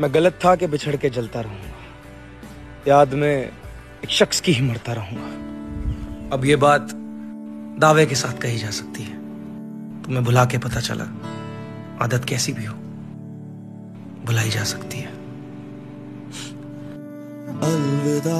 मैं गलत था कि बिछड़ के जलता रहूँगा। याद में एक शख्स की ही मरता रहूँगा। अब ये बात दावे के साथ कही जा सकती है। तुम्हें भुला के पता चला, आदत कैसी भी हो, भुलाई जा सकती है। अलविदा